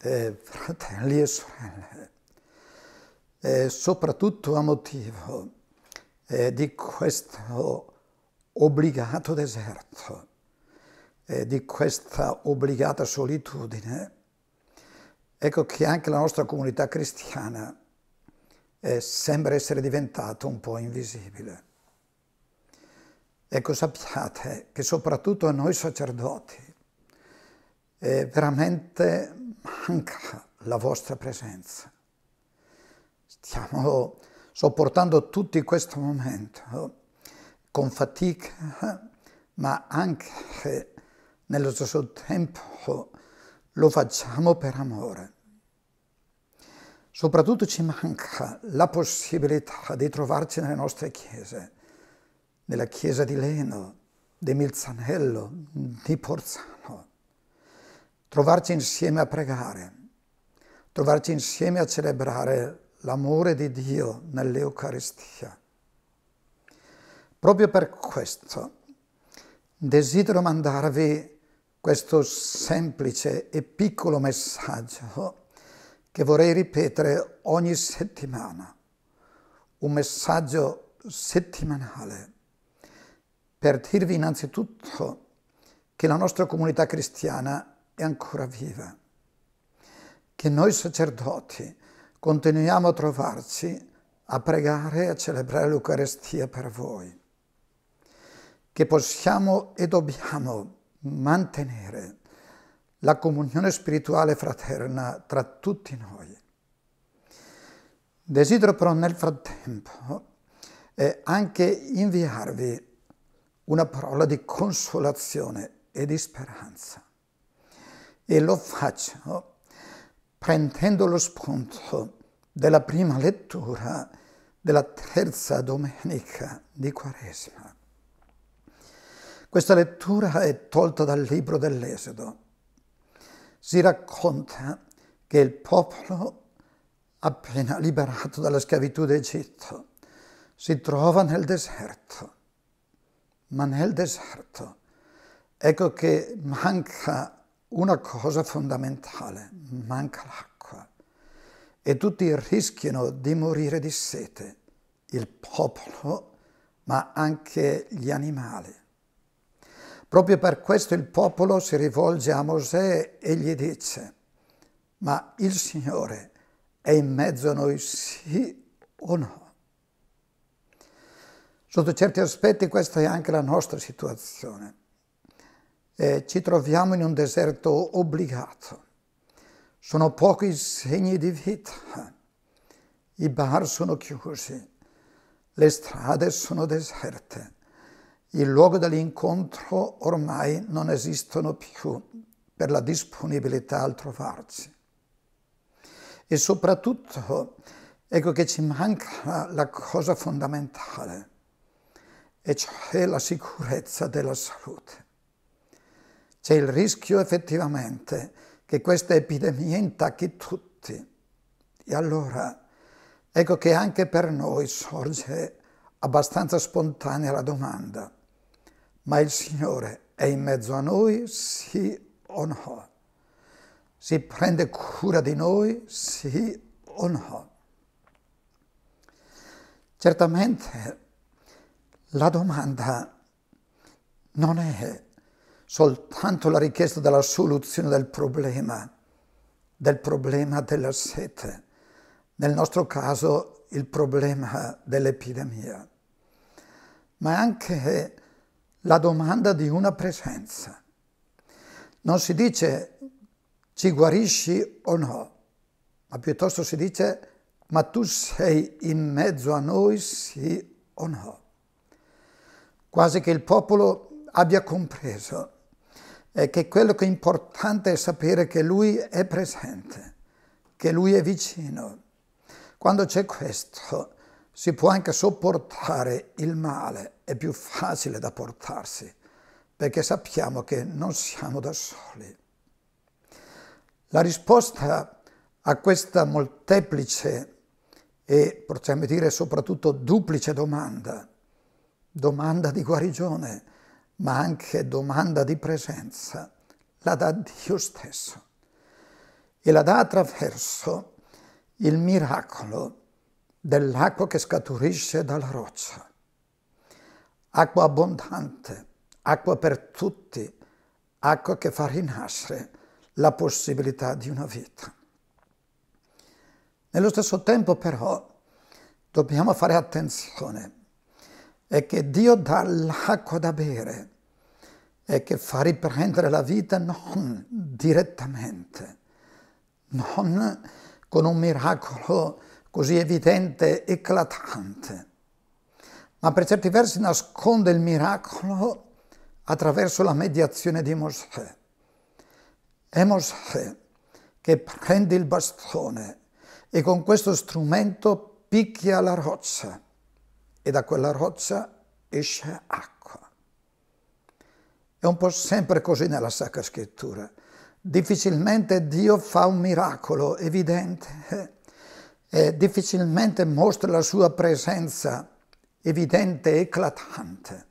eh, fratelli e sorelle, eh, soprattutto a motivo eh, di questo obbligato deserto, di questa obbligata solitudine, ecco che anche la nostra comunità cristiana eh, sembra essere diventata un po' invisibile. Ecco, sappiate che soprattutto a noi sacerdoti eh, veramente manca la vostra presenza. Stiamo sopportando tutti questo momento con fatica, ma anche nello stesso tempo lo facciamo per amore. Soprattutto ci manca la possibilità di trovarci nelle nostre chiese, nella chiesa di Leno, di Milzanello, di Porzano, trovarci insieme a pregare, trovarci insieme a celebrare l'amore di Dio nell'Eucaristia. Proprio per questo desidero mandarvi questo semplice e piccolo messaggio che vorrei ripetere ogni settimana, un messaggio settimanale per dirvi innanzitutto che la nostra comunità cristiana è ancora viva, che noi sacerdoti continuiamo a trovarci a pregare e a celebrare l'Eucarestia per voi, che possiamo e dobbiamo mantenere la comunione spirituale fraterna tra tutti noi. Desidero però nel frattempo eh, anche inviarvi una parola di consolazione e di speranza. E lo faccio prendendo lo spunto della prima lettura della terza domenica di Quaresima. Questa lettura è tolta dal libro dell'Esodo. Si racconta che il popolo, appena liberato dalla schiavitù d'Egitto, si trova nel deserto. Ma nel deserto ecco che manca una cosa fondamentale, manca l'acqua e tutti rischiano di morire di sete, il popolo, ma anche gli animali. Proprio per questo il popolo si rivolge a Mosè e gli dice, ma il Signore è in mezzo a noi sì o no? Sotto certi aspetti questa è anche la nostra situazione eh, ci troviamo in un deserto obbligato. Sono pochi segni di vita. I bar sono chiusi, le strade sono deserte, il luogo dell'incontro ormai non esistono più per la disponibilità al trovarci. E soprattutto, ecco che ci manca la cosa fondamentale, e cioè la sicurezza della salute. C'è il rischio effettivamente che questa epidemia intacchi tutti. E allora ecco che anche per noi sorge abbastanza spontanea la domanda, ma il Signore è in mezzo a noi, sì o no? Si prende cura di noi, sì o no? Certamente la domanda non è soltanto la richiesta della soluzione del problema, del problema della sete, nel nostro caso il problema dell'epidemia, ma anche la domanda di una presenza. Non si dice ci guarisci o no, ma piuttosto si dice ma tu sei in mezzo a noi sì o no. Quasi che il popolo abbia compreso è che quello che è importante è sapere che Lui è presente, che Lui è vicino. Quando c'è questo, si può anche sopportare il male, è più facile da portarsi, perché sappiamo che non siamo da soli. La risposta a questa molteplice e, possiamo dire, soprattutto duplice domanda, domanda di guarigione, ma anche domanda di presenza, la dà Dio stesso. e la dà attraverso il miracolo dell'acqua che scaturisce dalla roccia. Acqua abbondante, acqua per tutti, acqua che fa rinascere la possibilità di una vita. Nello stesso tempo però dobbiamo fare attenzione, è che Dio dà l'acqua da bere e che fa riprendere la vita non direttamente, non con un miracolo così evidente, eclatante, ma per certi versi nasconde il miracolo attraverso la mediazione di Mosè. È Mosè che prende il bastone e con questo strumento picchia la roccia e da quella roccia esce acqua. È un po' sempre così nella Sacra Scrittura. Difficilmente Dio fa un miracolo evidente e difficilmente mostra la sua presenza evidente e eclatante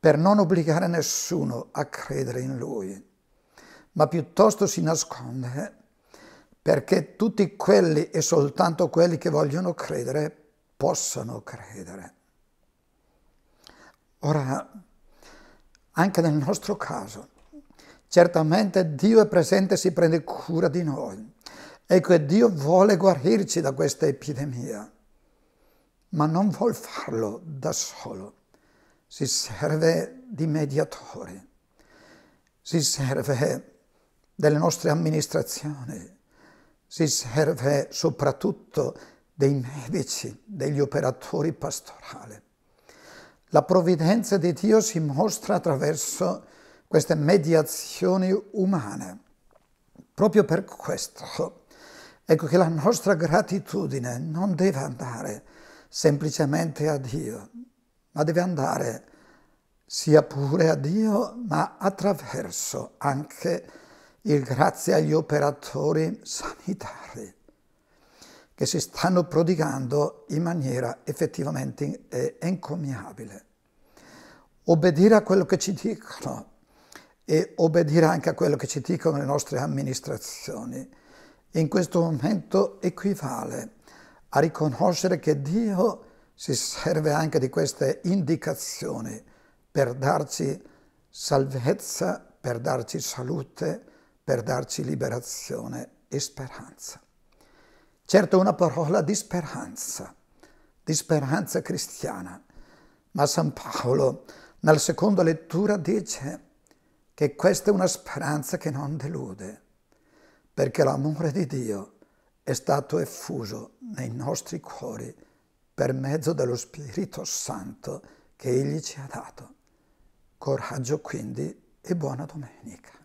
per non obbligare nessuno a credere in Lui, ma piuttosto si nasconde perché tutti quelli e soltanto quelli che vogliono credere possano credere. Ora, anche nel nostro caso, certamente Dio è presente e si prende cura di noi. Ecco, Dio vuole guarirci da questa epidemia, ma non vuol farlo da solo. Si serve di mediatori, si serve delle nostre amministrazioni, si serve soprattutto dei medici, degli operatori pastorali. La provvidenza di Dio si mostra attraverso queste mediazioni umane. Proprio per questo, ecco che la nostra gratitudine non deve andare semplicemente a Dio, ma deve andare sia pure a Dio, ma attraverso anche il grazie agli operatori sanitari che si stanno prodigando in maniera effettivamente encomiabile. Obbedire a quello che ci dicono e obbedire anche a quello che ci dicono le nostre amministrazioni in questo momento equivale a riconoscere che Dio si serve anche di queste indicazioni per darci salvezza, per darci salute, per darci liberazione e speranza. Certo una parola di speranza, di speranza cristiana, ma San Paolo nella seconda lettura dice che questa è una speranza che non delude, perché l'amore di Dio è stato effuso nei nostri cuori per mezzo dello Spirito Santo che Egli ci ha dato. Coraggio quindi e buona domenica.